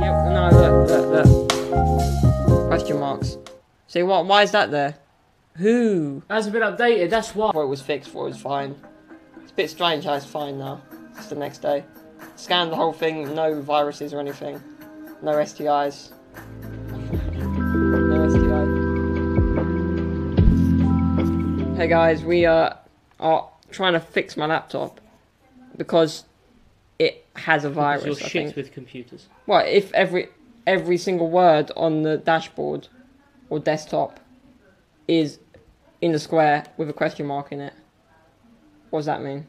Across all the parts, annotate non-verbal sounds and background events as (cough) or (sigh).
Yeah, no, look, look, look. Question marks. See what? Why is that there? Who? Hasn't been updated, that's why. Thought it was fixed. Thought it was fine. It's a bit strange how it's fine now. It's the next day. Scanned the whole thing. No viruses or anything. No STIs. (laughs) no STIs. Hey guys, we uh, are trying to fix my laptop because it has a virus. You're I shit think. with computers. Well, if every every single word on the dashboard or desktop is in the square with a question mark in it, what does that mean?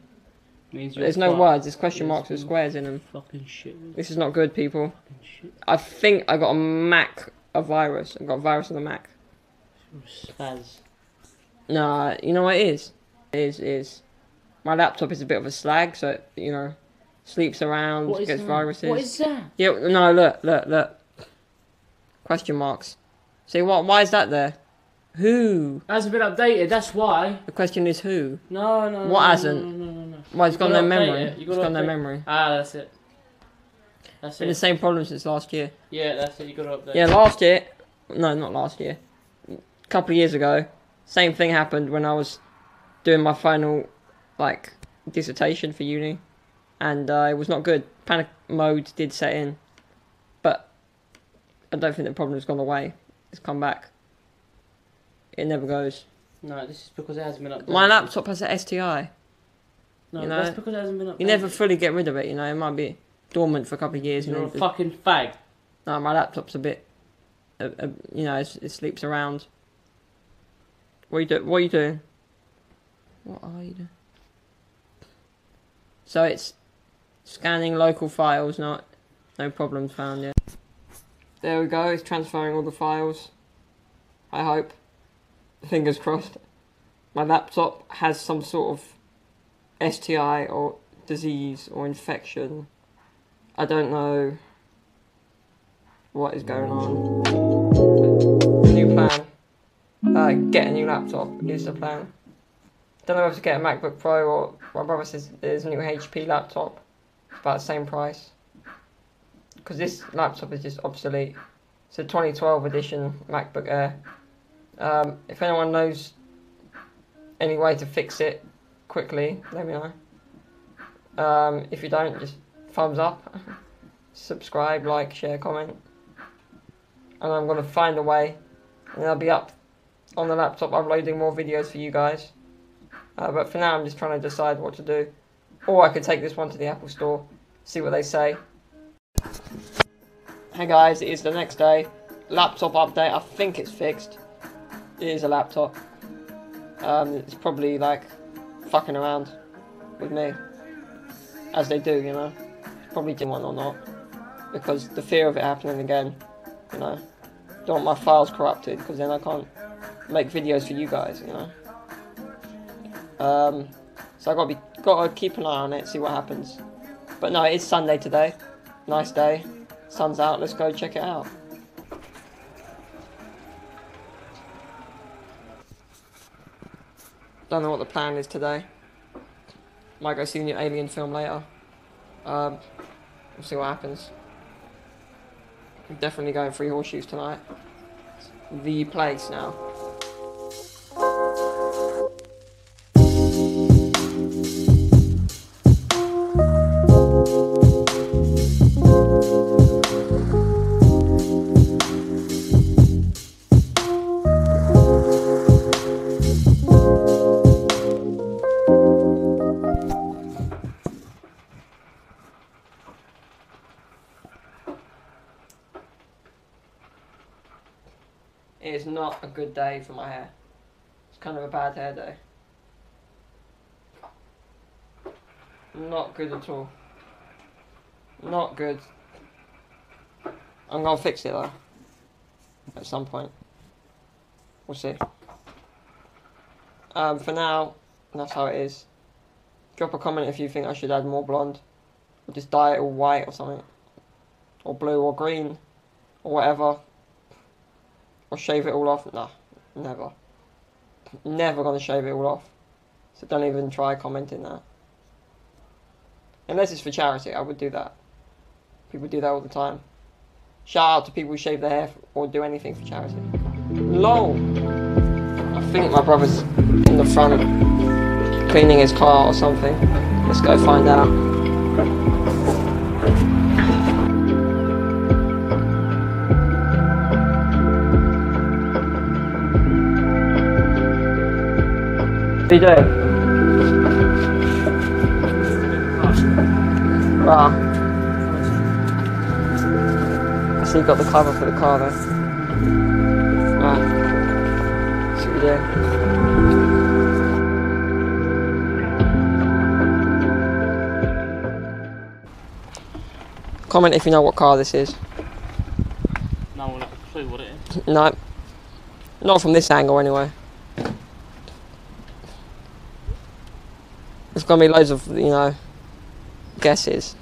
Means There's no words. There's question marks with squares in them. Fucking shit This is not good, people. I think I got a Mac a virus. I got a virus on the Mac. Spaz. Nah, you know what it is? It is it is. My laptop is a bit of a slag, so it, you know, sleeps around, What gets viruses. What is that? Yeah, no, look, look, look. Question marks. See what? Why is that there? Who? Hasn't been updated, that's why. The question is who. No, no. What no, hasn't? No, no, no, no. Why well, it's you got no memory. It. It's got no memory. Ah, that's it. That's Been the same problem since last year. Yeah, that's it. You gotta update. Yeah, last year. No, not last year. A couple of years ago, same thing happened when I was doing my final, like, dissertation for uni, and uh, it was not good. Panic mode did set in, but I don't think the problem's gone away. It's come back. It never goes. No, this is because it hasn't been updated. My laptop has a STI. No, you know, that's because it hasn't been updated. You never fully get rid of it. You know, it might be dormant for a couple of years. You're a just- fucking fag. No, my laptop's a bit, uh, uh, you know, it's, it sleeps around. What are you do? What are you doing? What are you doing? So it's scanning local files, not no problems found yet. There we go. It's transferring all the files. I hope. Fingers crossed. My laptop has some sort of STI or disease or infection. I don't know what is going on. New plan. Uh, get a new laptop is the plan. Don't know whether to get a MacBook Pro or my brother says there's a new HP laptop. About the same price. Because this laptop is just obsolete. It's a 2012 edition MacBook Air. Um, if anyone knows any way to fix it quickly, let me know. Um, if you don't, just thumbs up, (laughs) subscribe, like, share, comment. And I'm going to find a way, and I'll be up on the laptop uploading more videos for you guys. Uh, but for now, I'm just trying to decide what to do. Or I could take this one to the Apple Store, see what they say. Hey guys, it is the next day. Laptop update, I think it's fixed. It is a laptop. Um, it's probably like fucking around with me. As they do, you know. Probably did one or not. Because the fear of it happening again, you know. Don't want my files corrupted, because then I can't make videos for you guys, you know. Um, so I gotta be gotta keep an eye on it, see what happens. But no, it's Sunday today. Nice day. Sun's out. Let's go check it out. Don't know what the plan is today. Might go see the new Alien film later. Um, we'll see what happens. I'm definitely going three horseshoes tonight. It's the place now. It is not a good day for my hair. It's kind of a bad hair day. Not good at all. Not good. I'm gonna fix it though. At some point. We'll see. Um, for now, that's how it is. Drop a comment if you think I should add more blonde. Or just dye it all white or something. Or blue or green. Or whatever. Or shave it all off. Nah, never. Never gonna shave it all off. So don't even try commenting that. Unless it's for charity, I would do that. People do that all the time. Shout out to people who shave their hair or do anything for charity. LOL. I think my brother's in the front cleaning his car or something. Let's go find out. What are you doing? Wow. So you got the cover for the car then. Right. See what we do. Comment if you know what car this is. No one has a clue what it is. No. Not from this angle anyway. There's gonna be loads of, you know, guesses.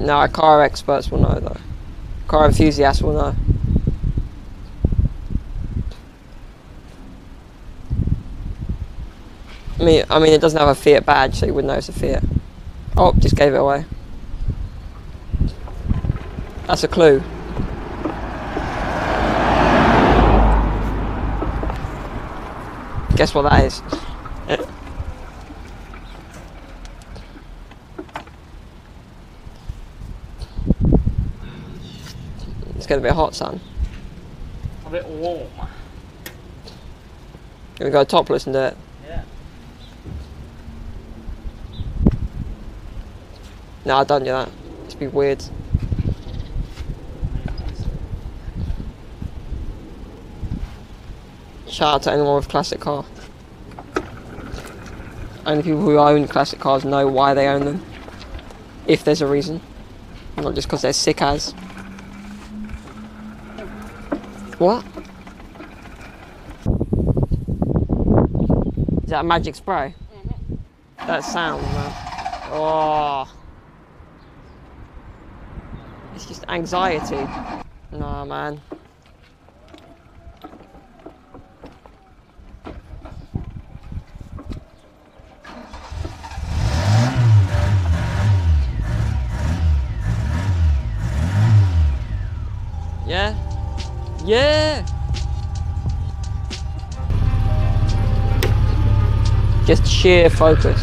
No, car experts will know though. Car enthusiasts will know. I mean, I mean, it doesn't have a Fiat badge, so you wouldn't know it's a Fiat. Oh, just gave it away. That's a clue. Guess what that is? it's getting a bit hot, sun. A bit warm. Gonna go topless and do it. Yeah. No, I don't do that. It's be weird. Shout out to anyone with classic car. Only people who own classic cars know why they own them. If there's a reason. Not just because they're sick as. What? Is that a magic spray? Mm-hmm. That sound, man. Oh. It's just anxiety. Nah, man. Just sheer focus.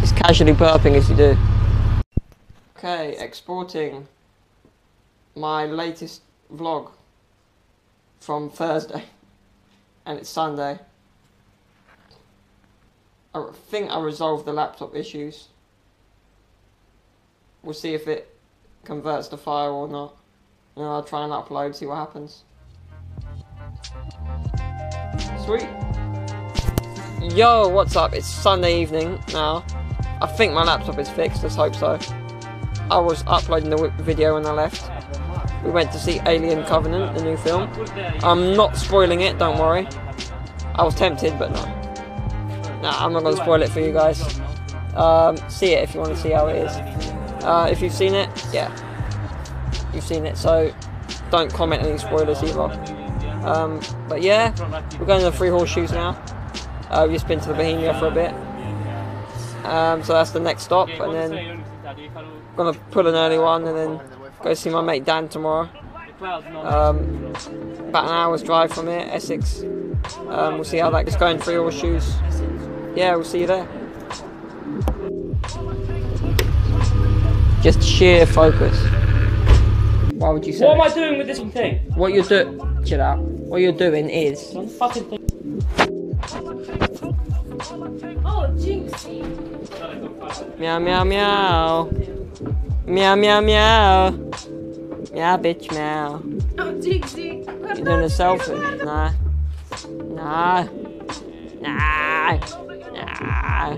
Just casually burping as you do. Okay, exporting my latest vlog from Thursday, and it's Sunday. I think I resolved the laptop issues. We'll see if it converts the file or not. And I'll try and upload, see what happens. Sweet. Yo, what's up? It's Sunday evening now. I think my laptop is fixed, let's hope so. I was uploading the video when I left. We went to see Alien Covenant, the new film. I'm not spoiling it, don't worry. I was tempted, but no. Nah, I'm not going to spoil it for you guys. Um, see it if you want to see how it is. Uh, if you've seen it, yeah. You've seen it, so don't comment any spoilers either. Um, but yeah, we're going to the Three Horseshoes now. Uh, we've just been to the Bohemia for a bit. Um, so that's the next stop, and then gonna pull an early one, and then go see my mate Dan tomorrow. Um, about an hour's drive from here, Essex. Um, we'll see how that is going. Three Horseshoes. Yeah, we'll see you there. Just sheer focus. Why would you say? What am I doing with this thing? What you're doing? Chill out. What you're doing is. Oh, meow meow meow, meow meow meow, meow bitch meow. Oh, Jinxie. You doing a selfie? Nah, nah, nah, nah.